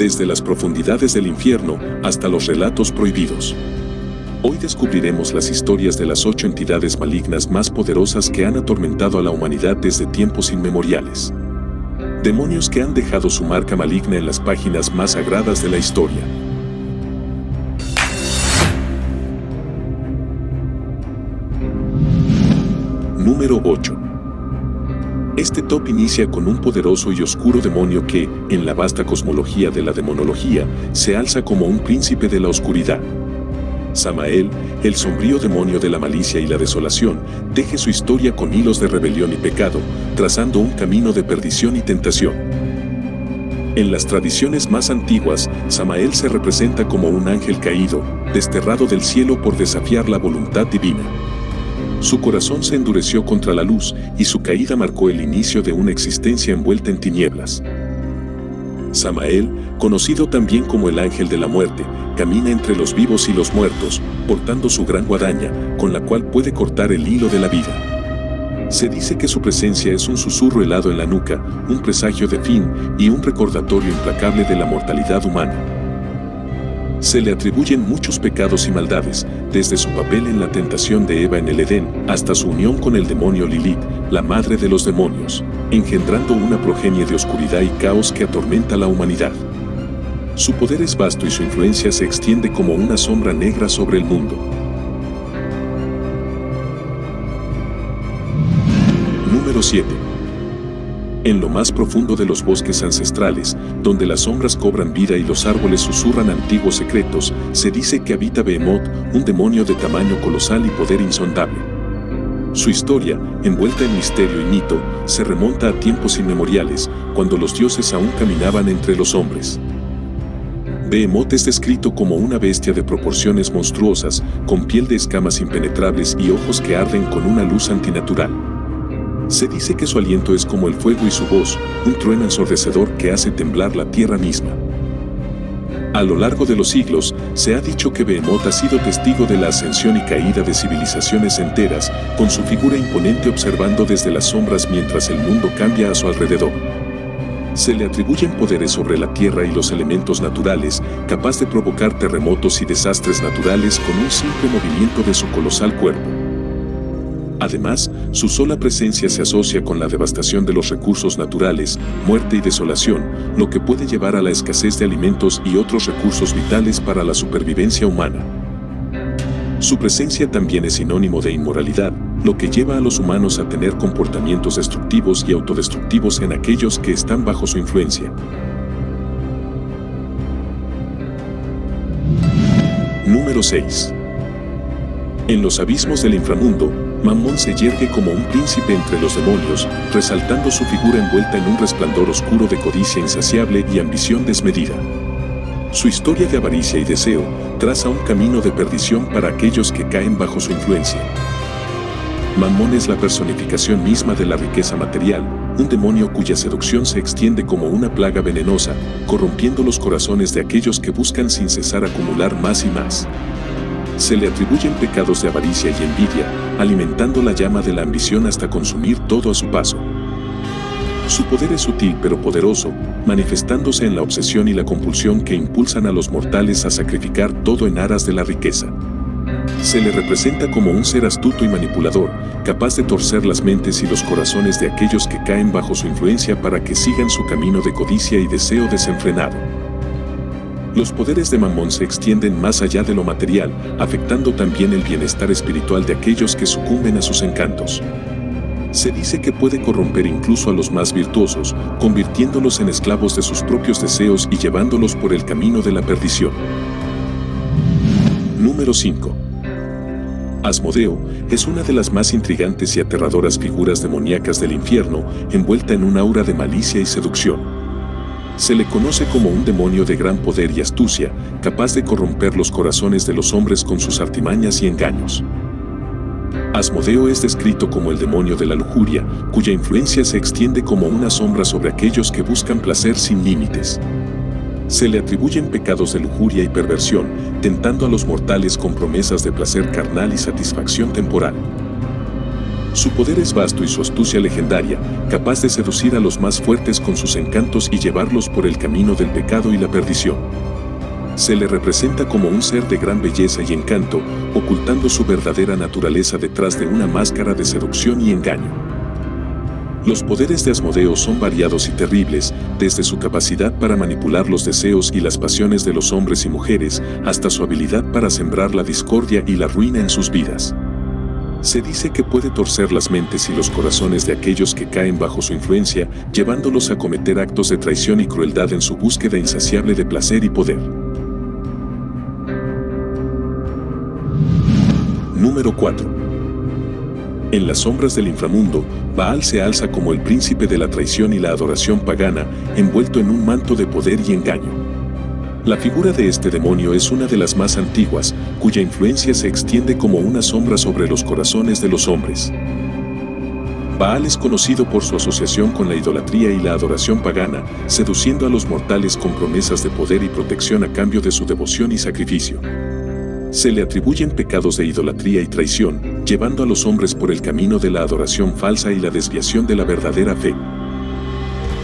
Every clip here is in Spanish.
desde las profundidades del infierno hasta los relatos prohibidos. Hoy descubriremos las historias de las ocho entidades malignas más poderosas que han atormentado a la humanidad desde tiempos inmemoriales. Demonios que han dejado su marca maligna en las páginas más sagradas de la historia. Número 8. Este top inicia con un poderoso y oscuro demonio que, en la vasta cosmología de la demonología, se alza como un príncipe de la oscuridad. Samael, el sombrío demonio de la malicia y la desolación, teje su historia con hilos de rebelión y pecado, trazando un camino de perdición y tentación. En las tradiciones más antiguas, Samael se representa como un ángel caído, desterrado del cielo por desafiar la voluntad divina. Su corazón se endureció contra la luz y su caída marcó el inicio de una existencia envuelta en tinieblas. Samael, conocido también como el ángel de la muerte, camina entre los vivos y los muertos, portando su gran guadaña, con la cual puede cortar el hilo de la vida. Se dice que su presencia es un susurro helado en la nuca, un presagio de fin y un recordatorio implacable de la mortalidad humana. Se le atribuyen muchos pecados y maldades, desde su papel en la tentación de Eva en el Edén hasta su unión con el demonio Lilith, la madre de los demonios, engendrando una progenie de oscuridad y caos que atormenta a la humanidad. Su poder es vasto y su influencia se extiende como una sombra negra sobre el mundo. Número 7. En lo más profundo de los bosques ancestrales, donde las sombras cobran vida y los árboles susurran antiguos secretos, se dice que habita Behemoth, un demonio de tamaño colosal y poder insondable. Su historia, envuelta en misterio y mito, se remonta a tiempos inmemoriales, cuando los dioses aún caminaban entre los hombres. Behemoth es descrito como una bestia de proporciones monstruosas, con piel de escamas impenetrables y ojos que arden con una luz antinatural. Se dice que su aliento es como el fuego y su voz, un trueno ensordecedor que hace temblar la tierra misma. A lo largo de los siglos, se ha dicho que Behemoth ha sido testigo de la ascensión y caída de civilizaciones enteras, con su figura imponente observando desde las sombras mientras el mundo cambia a su alrededor. Se le atribuyen poderes sobre la tierra y los elementos naturales, capaz de provocar terremotos y desastres naturales con un simple movimiento de su colosal cuerpo. Además, su sola presencia se asocia con la devastación de los recursos naturales, muerte y desolación, lo que puede llevar a la escasez de alimentos y otros recursos vitales para la supervivencia humana. Su presencia también es sinónimo de inmoralidad, lo que lleva a los humanos a tener comportamientos destructivos y autodestructivos en aquellos que están bajo su influencia. Número 6. En los abismos del inframundo, Mammón se yergue como un príncipe entre los demonios, resaltando su figura envuelta en un resplandor oscuro de codicia insaciable y ambición desmedida. Su historia de avaricia y deseo traza un camino de perdición para aquellos que caen bajo su influencia. Mammón es la personificación misma de la riqueza material, un demonio cuya seducción se extiende como una plaga venenosa, corrompiendo los corazones de aquellos que buscan sin cesar acumular más y más se le atribuyen pecados de avaricia y envidia, alimentando la llama de la ambición hasta consumir todo a su paso. Su poder es sutil pero poderoso, manifestándose en la obsesión y la compulsión que impulsan a los mortales a sacrificar todo en aras de la riqueza. Se le representa como un ser astuto y manipulador, capaz de torcer las mentes y los corazones de aquellos que caen bajo su influencia para que sigan su camino de codicia y deseo desenfrenado. Los poderes de Mamón se extienden más allá de lo material, afectando también el bienestar espiritual de aquellos que sucumben a sus encantos. Se dice que puede corromper incluso a los más virtuosos, convirtiéndolos en esclavos de sus propios deseos y llevándolos por el camino de la perdición. Número 5. Asmodeo es una de las más intrigantes y aterradoras figuras demoníacas del infierno, envuelta en un aura de malicia y seducción se le conoce como un demonio de gran poder y astucia, capaz de corromper los corazones de los hombres con sus artimañas y engaños. Asmodeo es descrito como el demonio de la lujuria, cuya influencia se extiende como una sombra sobre aquellos que buscan placer sin límites. Se le atribuyen pecados de lujuria y perversión, tentando a los mortales con promesas de placer carnal y satisfacción temporal. Su poder es vasto y su astucia legendaria, capaz de seducir a los más fuertes con sus encantos y llevarlos por el camino del pecado y la perdición. Se le representa como un ser de gran belleza y encanto, ocultando su verdadera naturaleza detrás de una máscara de seducción y engaño. Los poderes de Asmodeo son variados y terribles, desde su capacidad para manipular los deseos y las pasiones de los hombres y mujeres, hasta su habilidad para sembrar la discordia y la ruina en sus vidas. Se dice que puede torcer las mentes y los corazones de aquellos que caen bajo su influencia, llevándolos a cometer actos de traición y crueldad en su búsqueda insaciable de placer y poder. Número 4. En las sombras del inframundo, Baal se alza como el príncipe de la traición y la adoración pagana, envuelto en un manto de poder y engaño. La figura de este demonio es una de las más antiguas, cuya influencia se extiende como una sombra sobre los corazones de los hombres. Baal es conocido por su asociación con la idolatría y la adoración pagana, seduciendo a los mortales con promesas de poder y protección a cambio de su devoción y sacrificio. Se le atribuyen pecados de idolatría y traición, llevando a los hombres por el camino de la adoración falsa y la desviación de la verdadera fe.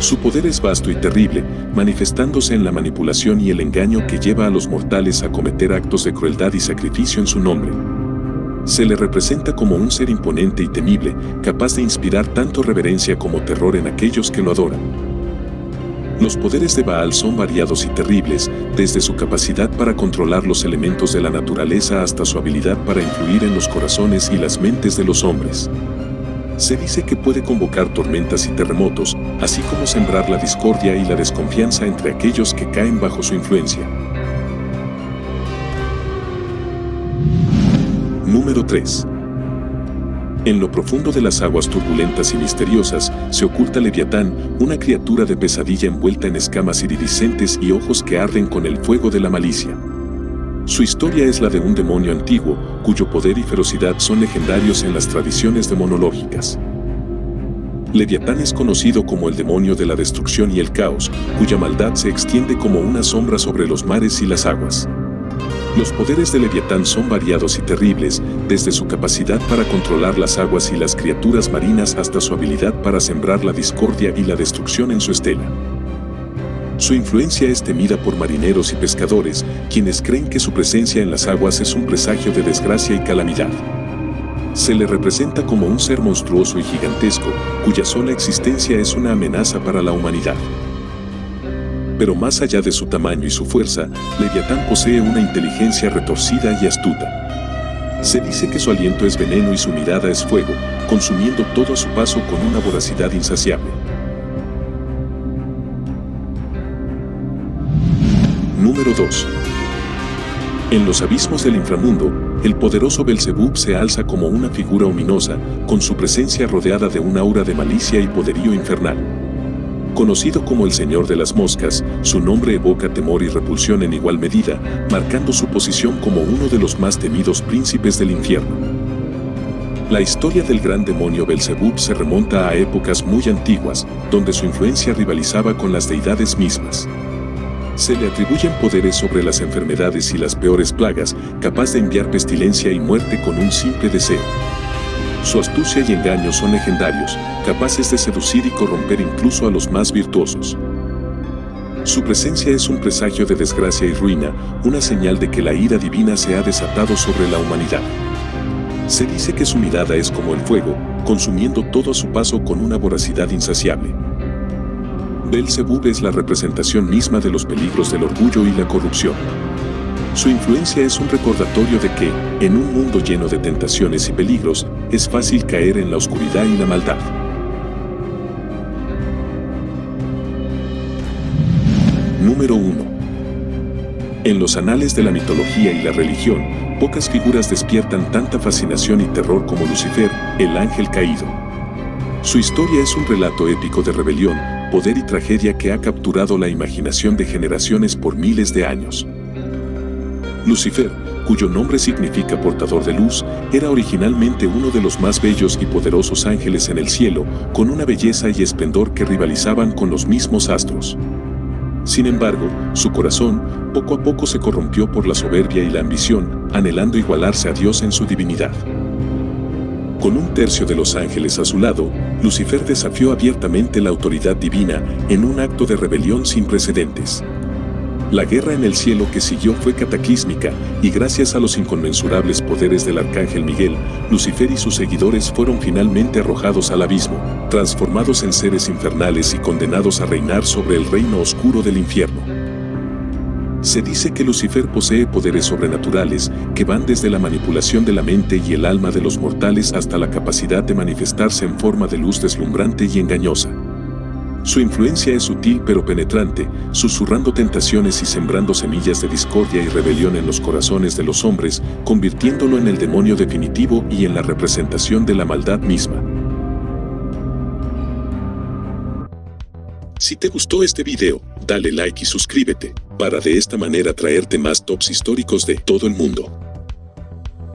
Su poder es vasto y terrible, manifestándose en la manipulación y el engaño que lleva a los mortales a cometer actos de crueldad y sacrificio en su nombre. Se le representa como un ser imponente y temible, capaz de inspirar tanto reverencia como terror en aquellos que lo adoran. Los poderes de Baal son variados y terribles, desde su capacidad para controlar los elementos de la naturaleza hasta su habilidad para influir en los corazones y las mentes de los hombres. Se dice que puede convocar tormentas y terremotos, así como sembrar la discordia y la desconfianza entre aquellos que caen bajo su influencia. Número 3. En lo profundo de las aguas turbulentas y misteriosas se oculta Leviatán, una criatura de pesadilla envuelta en escamas iridiscentes y ojos que arden con el fuego de la malicia. Su historia es la de un demonio antiguo, cuyo poder y ferocidad son legendarios en las tradiciones demonológicas. Leviatán es conocido como el demonio de la destrucción y el caos, cuya maldad se extiende como una sombra sobre los mares y las aguas. Los poderes de Leviatán son variados y terribles, desde su capacidad para controlar las aguas y las criaturas marinas hasta su habilidad para sembrar la discordia y la destrucción en su estela. Su influencia es temida por marineros y pescadores, quienes creen que su presencia en las aguas es un presagio de desgracia y calamidad. Se le representa como un ser monstruoso y gigantesco, cuya sola existencia es una amenaza para la humanidad. Pero más allá de su tamaño y su fuerza, Leviatán posee una inteligencia retorcida y astuta. Se dice que su aliento es veneno y su mirada es fuego, consumiendo todo a su paso con una voracidad insaciable. Número 2. En los abismos del inframundo, el poderoso Belzebub se alza como una figura ominosa, con su presencia rodeada de un aura de malicia y poderío infernal. Conocido como el Señor de las Moscas, su nombre evoca temor y repulsión en igual medida, marcando su posición como uno de los más temidos príncipes del infierno. La historia del gran demonio Belzebub se remonta a épocas muy antiguas, donde su influencia rivalizaba con las deidades mismas. Se le atribuyen poderes sobre las enfermedades y las peores plagas, capaz de enviar pestilencia y muerte con un simple deseo. Su astucia y engaño son legendarios, capaces de seducir y corromper incluso a los más virtuosos. Su presencia es un presagio de desgracia y ruina, una señal de que la ira divina se ha desatado sobre la humanidad. Se dice que su mirada es como el fuego, consumiendo todo a su paso con una voracidad insaciable. Belzebub es la representación misma de los peligros del orgullo y la corrupción. Su influencia es un recordatorio de que, en un mundo lleno de tentaciones y peligros, es fácil caer en la oscuridad y la maldad. Número 1. En los anales de la mitología y la religión, pocas figuras despiertan tanta fascinación y terror como Lucifer, el ángel caído. Su historia es un relato épico de rebelión, poder y tragedia que ha capturado la imaginación de generaciones por miles de años. Lucifer, cuyo nombre significa portador de luz, era originalmente uno de los más bellos y poderosos ángeles en el cielo, con una belleza y esplendor que rivalizaban con los mismos astros. Sin embargo, su corazón poco a poco se corrompió por la soberbia y la ambición, anhelando igualarse a Dios en su divinidad. Con un tercio de los ángeles a su lado, Lucifer desafió abiertamente la autoridad divina en un acto de rebelión sin precedentes. La guerra en el cielo que siguió fue cataclísmica, y gracias a los inconmensurables poderes del arcángel Miguel, Lucifer y sus seguidores fueron finalmente arrojados al abismo, transformados en seres infernales y condenados a reinar sobre el reino oscuro del infierno. Se dice que Lucifer posee poderes sobrenaturales que van desde la manipulación de la mente y el alma de los mortales hasta la capacidad de manifestarse en forma de luz deslumbrante y engañosa. Su influencia es sutil pero penetrante, susurrando tentaciones y sembrando semillas de discordia y rebelión en los corazones de los hombres, convirtiéndolo en el demonio definitivo y en la representación de la maldad misma. Si te gustó este video, dale like y suscríbete, para de esta manera traerte más tops históricos de todo el mundo.